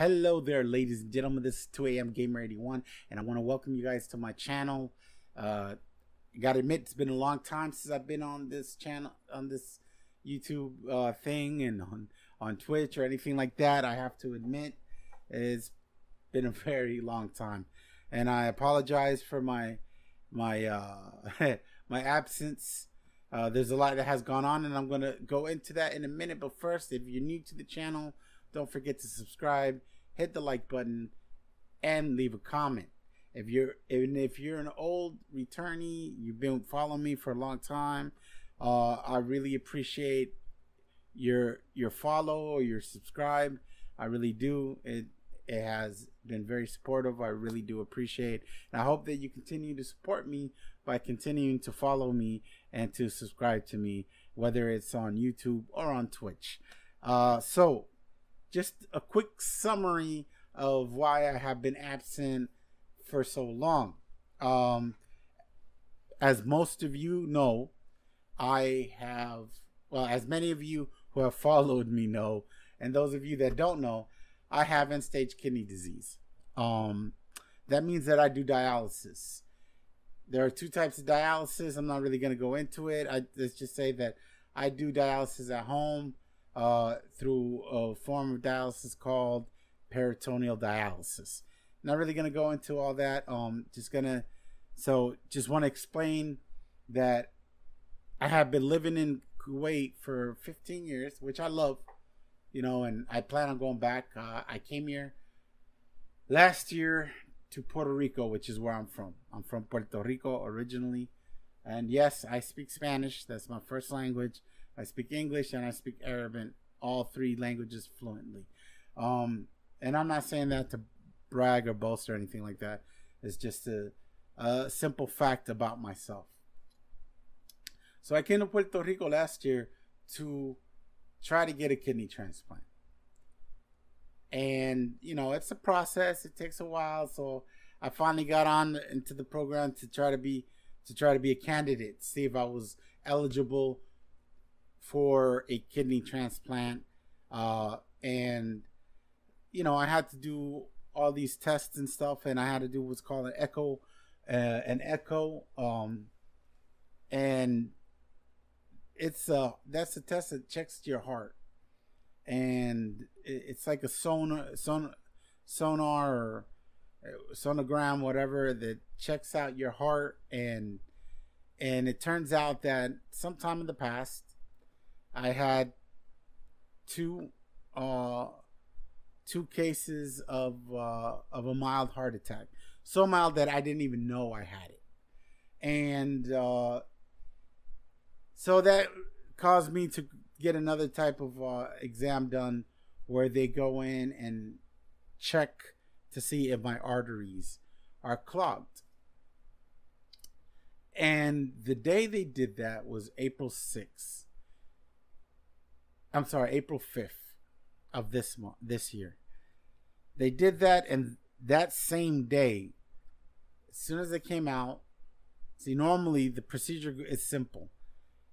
Hello there, ladies and gentlemen. This is 2AM Gamer 81, and I want to welcome you guys to my channel. Uh, gotta admit, it's been a long time since I've been on this channel, on this YouTube uh, thing, and on on Twitch or anything like that. I have to admit, it's been a very long time, and I apologize for my my uh, my absence. Uh, there's a lot that has gone on, and I'm gonna go into that in a minute. But first, if you're new to the channel don't forget to subscribe, hit the like button, and leave a comment. If you're even if you're an old returnee, you've been following me for a long time. Uh, I really appreciate your your follow or your subscribe. I really do. It it has been very supportive. I really do appreciate. And I hope that you continue to support me by continuing to follow me and to subscribe to me, whether it's on YouTube or on Twitch. Uh, so just a quick summary of why I have been absent for so long. Um, as most of you know, I have, well, as many of you who have followed me know, and those of you that don't know, I have end stage kidney disease. Um, that means that I do dialysis. There are two types of dialysis. I'm not really going to go into it. I let's just say that I do dialysis at home uh, through a form of dialysis called peritoneal dialysis. Not really going to go into all that. Um, just gonna so just want to explain that I have been living in Kuwait for 15 years, which I love, you know, and I plan on going back. Uh, I came here last year to Puerto Rico, which is where I'm from. I'm from Puerto Rico originally, and yes, I speak Spanish. That's my first language. I speak English and I speak Arabic, all three languages fluently. Um, and I'm not saying that to brag or boast or anything like that. It's just a, a simple fact about myself. So I came to Puerto Rico last year to try to get a kidney transplant. And, you know, it's a process. It takes a while. So I finally got on into the program to try to be to try to be a candidate, see if I was eligible for a kidney transplant. Uh, and, you know, I had to do all these tests and stuff, and I had to do what's called an echo, uh, an echo. Um, and it's uh that's a test that checks your heart, and it's like a sonar, son, sonar or uh, sonogram, whatever that checks out your heart, and and it turns out that sometime in the past I had two uh two cases of uh of a mild heart attack. So mild that I didn't even know I had it. And uh so that caused me to get another type of uh exam done where they go in and check to see if my arteries are clogged. And the day they did that was April 6th. I'm sorry, April 5th of this month, this year. They did that, and that same day, as soon as it came out, see, normally the procedure is simple.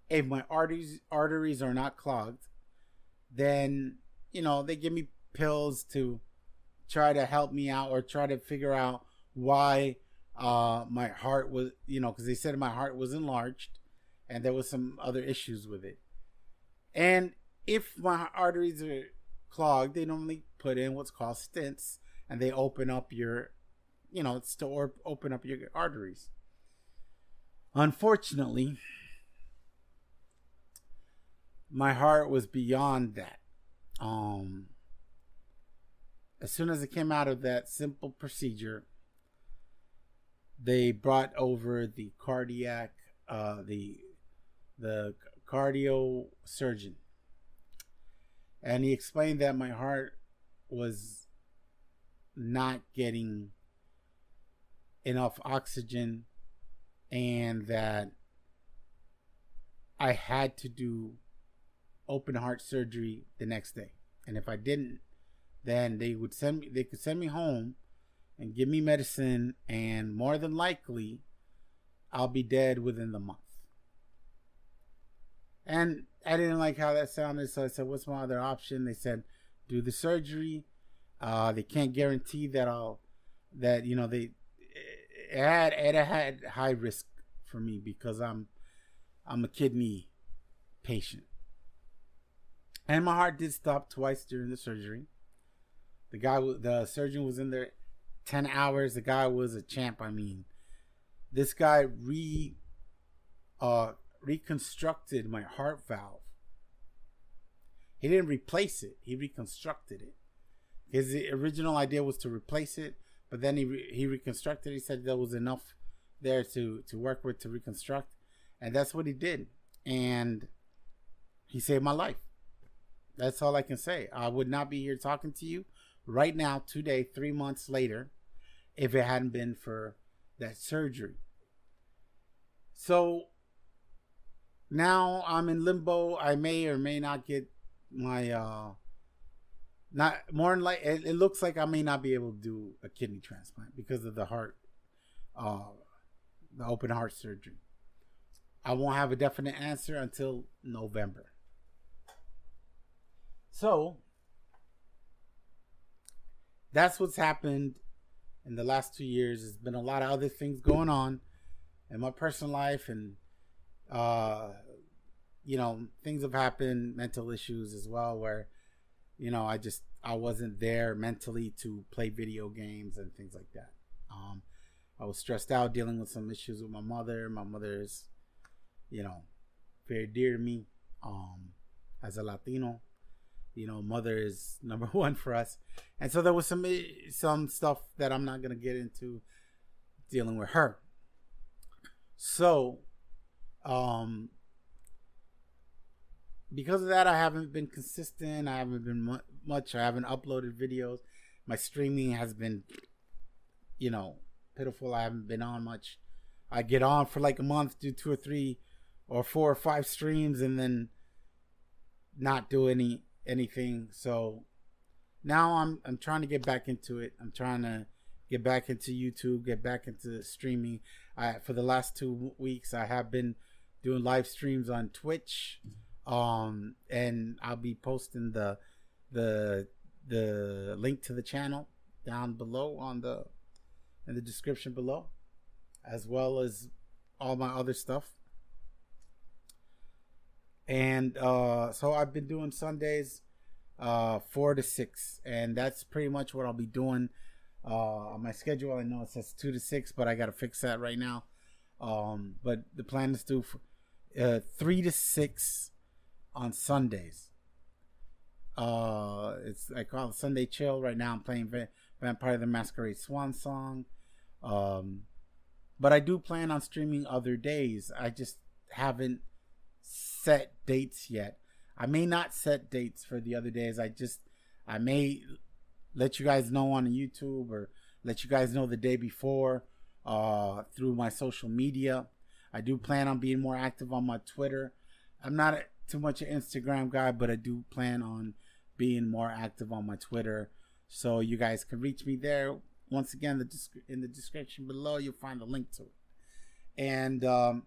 If my arteries arteries are not clogged, then you know they give me pills to try to help me out or try to figure out why uh, my heart was, you know, because they said my heart was enlarged, and there was some other issues with it. And if my arteries are clogged, they normally put in what's called stents and they open up your, you know, it's to open up your arteries. Unfortunately, my heart was beyond that. Um, as soon as it came out of that simple procedure, they brought over the cardiac, uh, the the cardio surgeon and he explained that my heart was not getting enough oxygen and that I had to do open heart surgery the next day. And if I didn't, then they would send me they could send me home and give me medicine and more than likely I'll be dead within the month. And I didn't like how that sounded, so I said, "What's my other option?" They said, "Do the surgery, Uh, they can't guarantee that I'll that you know they it had it had high risk for me because I'm I'm a kidney patient. And my heart did stop twice during the surgery. The guy, the surgeon was in there 10 hours. The guy was a champ. I mean, this guy re uh reconstructed my heart valve. He didn't replace it. He reconstructed it. His original idea was to replace it, but then he re- he reconstructed. He said there was enough there to to work with to reconstruct, and that's what he did. And he saved my life. That's all I can say. I would not be here talking to you right now, today, three months later, if it hadn't been for that surgery. So now I'm in limbo. I may or may not get my uh not more than like it, it, looks like I may not be able to do a kidney transplant because of the heart uh the open heart surgery. I won't have a definite answer until November. So that's what's happened in the last two years. There's been a lot of other things going on in my personal life, and uh, you know, things have happened, mental issues as well, where you know I just I wasn't there mentally to play video games and things like that. Um, I was stressed out dealing with some issues with my mother. My mother is, you know, very dear to me. Um, as a Latino, you know, mother is number one for us. And so there was some some stuff that I'm not gonna get into dealing with her. So, um, because of that, I haven't been consistent. I haven't been much. I haven't uploaded videos. My streaming has been, you know, pitiful. I haven't been on much. I get on for like a month, do two or three, or four or five streams, and then not do any anything. So now I'm I'm trying to get back into it. I'm trying to get back into YouTube, get back into streaming. I for the last two weeks I have been doing live streams on Twitch, um, and I'll be posting the the the link to the channel down below on the in the description below, as well as all my other stuff. And uh, so I've been doing Sundays uh, four to six, and that's pretty much what I'll be doing uh, on my schedule. I know it says two to six, but I got to fix that right now. Um, but the plan is to uh, three to six on Sundays. Uh, it's I call it Sunday Chill. Right now, I'm playing Vampire the Masquerade Swansong. Um, but I do plan on streaming other days. I just haven't set dates yet. I may not set dates for the other days. I just I may let you guys know on YouTube or let you guys know the day before uh, through my social media. I do plan on being more active on my Twitter. I'm not a, too much an Instagram guy, but I do plan on being more active on my Twitter. So you guys can reach me there. Once again, the in the description below, you'll find a link to it. And um,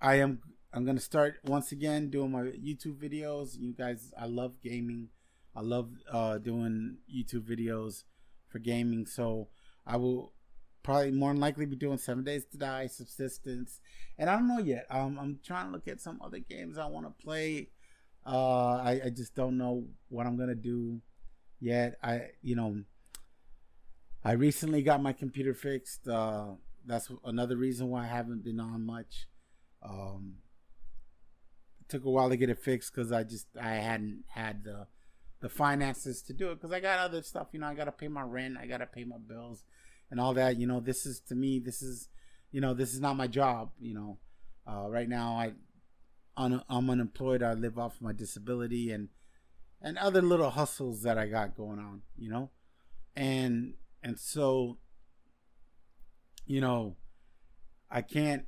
I am I'm gonna start once again doing my YouTube videos. You guys, I love gaming. I love uh, doing YouTube videos for gaming. So I will probably more than likely be doing Seven Days to Die, Subsistence, and I don't know yet. Um, I'm trying to look at some other games I want to play. Uh, I, I just don't know what I'm gonna do yet. I you know I recently got my computer fixed. Uh, that's another reason why I haven't been on much. Um, took a while to get it fixed because I just I hadn't had the the finances to do it because I got other stuff. You know, I got to pay my rent, I got to pay my bills, and all that. You know, this is to me, this is, you know, this is not my job. You know, uh, right now I, un, I'm unemployed. I live off my disability and and other little hustles that I got going on. You know, and and so, you know, I can't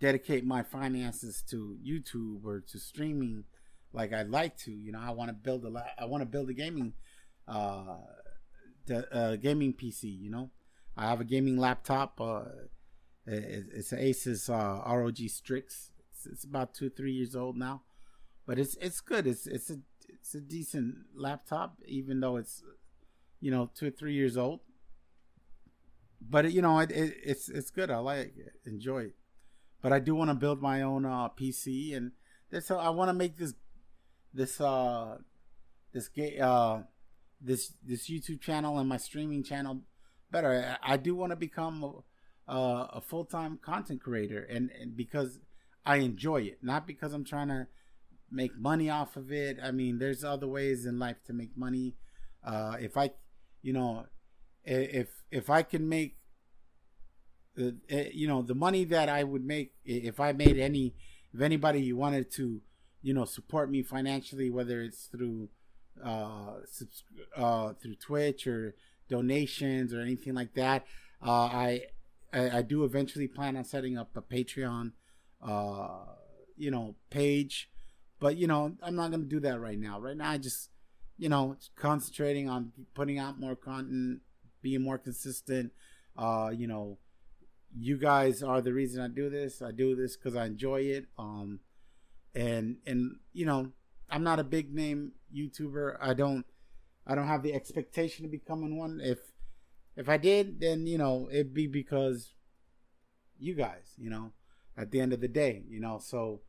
dedicate my finances to YouTube or to streaming like I'd like to. You know, I want to build a I want to build a gaming uh, the, uh, gaming PC. You know, I have a gaming laptop. Uh, it's an Asus uh, ROG Strix. It's, it's about two three years old now, but it's it's good. It's it's a it's a decent laptop, even though it's you know two or three years old. But you know, it, it it's it's good. I like it, enjoy it. But I do want to build my own uh, PC, and this I want to make this this uh this game uh this this YouTube channel and my streaming channel better. I, I do want to become a, a full time content creator, and, and because I enjoy it, not because I'm trying to make money off of it. I mean, there's other ways in life to make money. Uh, if I, you know, if if I can make the you know the money that I would make if I made any if anybody wanted to you know support me financially whether it's through uh, subs- uh through Twitch or donations or anything like that uh, I, I, I do eventually plan on setting up a Patreon uh you know page but you know, I'm not gonna do that right now. Right now, I just you know concentrating on putting out more content, being more consistent. Uh, you know, you guys are the reason I do this. I do this because I enjoy it. Um, and and you know, I'm not a big name YouTuber. I don't I don't have the expectation to becoming one. If if I did, then you know it'd be because you guys. You know, at the end of the day, you know, so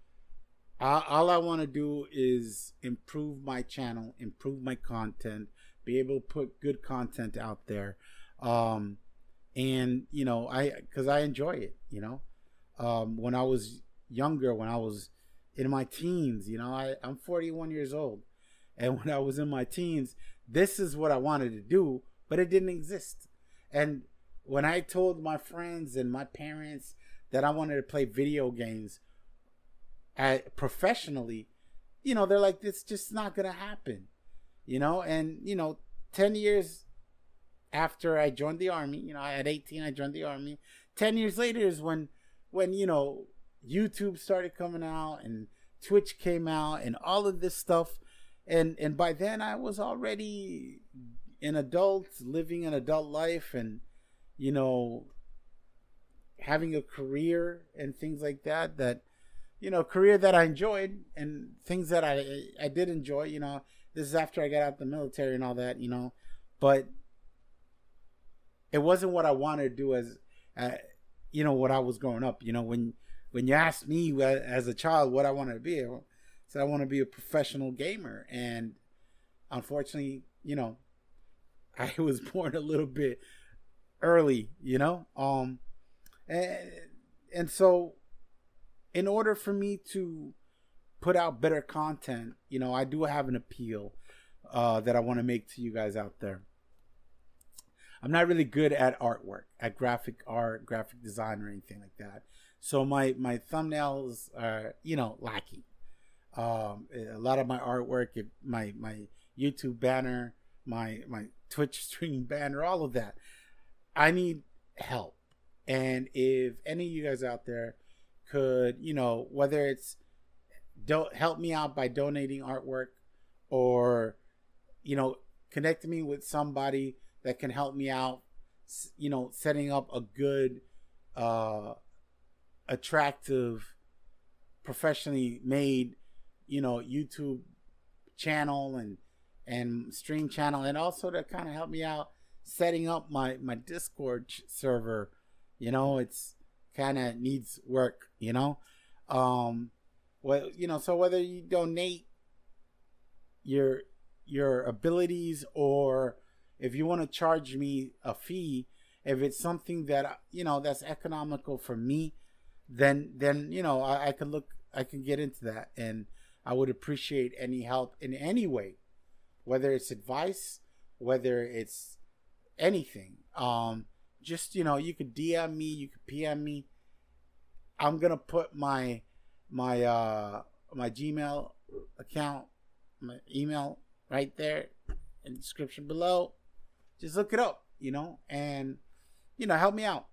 all I want to do is improve my channel, improve my content, be able to put good content out there. Um, and you know, I because I enjoy it. You know, um, when I was younger, when I was in my teens, you know, I, I'm 41 years old, and when I was in my teens, this is what I wanted to do, but it didn't exist. And when I told my friends and my parents that I wanted to play video games, at professionally, you know, they're like, it's just not gonna happen, you know. And you know, ten years after I joined the army, you know, at eighteen I joined the army. Ten years later is when, when you know, YouTube started coming out and Twitch came out and all of this stuff, and and by then I was already an adult, living an adult life, and you know, having a career and things like that. That you know, career that I enjoyed and things that I I did enjoy. You know, this is after I got out the military and all that. You know, but it wasn't what I wanted to do as, uh, you know, what I was growing up. You know, when when you asked me as a child what I wanted to be, I said I want to be a professional gamer, and unfortunately, you know, I was born a little bit early. You know, um, and and so in order for me to put out better content, you know, I do have an appeal uh, that I want to make to you guys out there. I'm not really good at artwork, at graphic art, graphic design, or anything like that. So my my thumbnails are, you know, lacking. Um, a lot of my artwork, my my YouTube banner, my my Twitch stream banner, all of that. I need help. And if any of you guys out there could, you know, whether it's don't help me out by donating artwork or, you know, connect me with somebody that can help me out, you know, setting up a good, uh, attractive, professionally made, you know, YouTube channel and and stream channel, and also to kind of help me out setting up my my Discord server. You know, it's kind of needs work, you know. Um, well, you know, so whether you donate your your abilities or if you want to charge me a fee, if it's something that you know that's economical for me, then then you know I, I can look, I can get into that, and I would appreciate any help in any way, whether it's advice, whether it's anything. Um, just you know you could dm me you could pm me. I'm gonna put my my uh my gmail account my email right there in the description below just look it up you know and you know help me out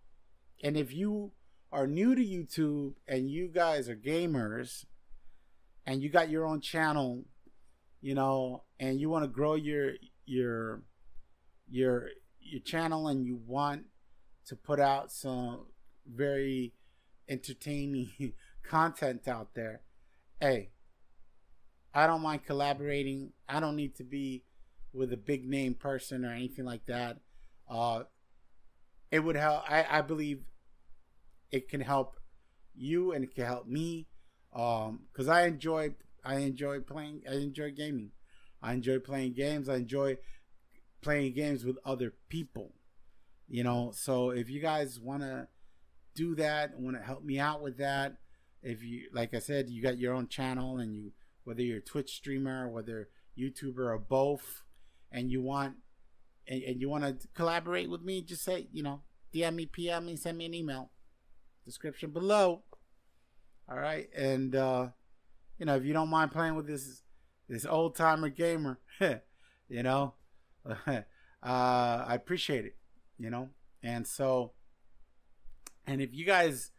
and if you are new to youtube and you guys are gamers and you got your own channel you know and you want to grow your your your your channel and you want to put out some very entertaining content out there. Hey, I don't mind collaborating. I don't need to be with a big name person or anything like that. Uh, it would help. I, I believe it can help you and it can help me. Um, cause I enjoy, I enjoy playing, I enjoy gaming. I enjoy playing games. I enjoy playing games with other people. You know, so if you guys want to do that, want to help me out with that, if you, like I said, you got your own channel and you, whether you're a Twitch streamer, whether YouTuber or both, and you want, and, and you want to collaborate with me, just say, you know, DM me, PM me, send me an email. Description below. All right, and uh, you know, if you don't mind playing with this this old timer gamer, you know, uh, I appreciate it. You know, and so, and if you guys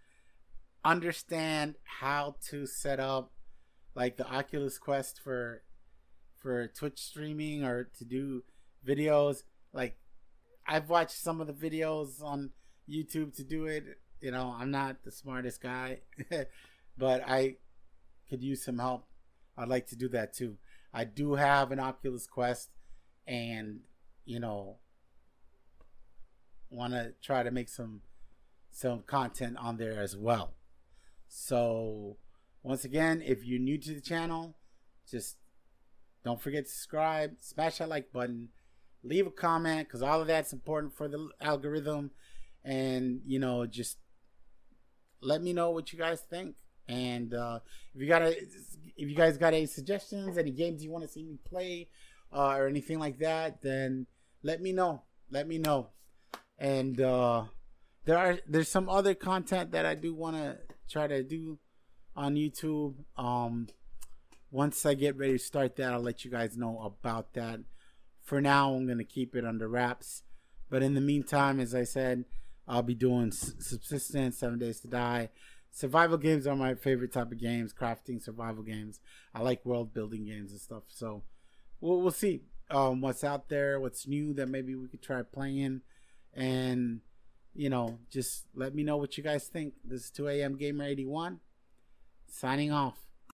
understand how to set up like the Oculus Quest for for Twitch streaming or to do videos, like I've watched some of the videos on YouTube to do it. You know, I'm not the smartest guy, but I could use some help. I'd like to do that too. I do have an Oculus Quest and, you know, want to try to make some some content on there as well. So, once again, if you're new to the channel, just don't forget to subscribe, smash that like button, leave a comment because all of that's important for the algorithm, and you know just let me know what you guys think. And uh, if you got a, if you guys got any suggestions, any games you want to see me play, uh, or anything like that, then let me know. Let me know. And uh, there are there's some other content that I do want to try to do on YouTube. Um, once I get ready to start that, I'll let you guys know about that. For now, I'm gonna keep it under wraps. But in the meantime, as I said, I'll be doing subsistence, seven days to die. Survival games are my favorite type of games. Crafting, survival games. I like world building games and stuff. So we'll we'll see um, what's out there, what's new that maybe we could try playing, and you know, just let me know what you guys think. This is 2 a.m. Gamer 81 signing off.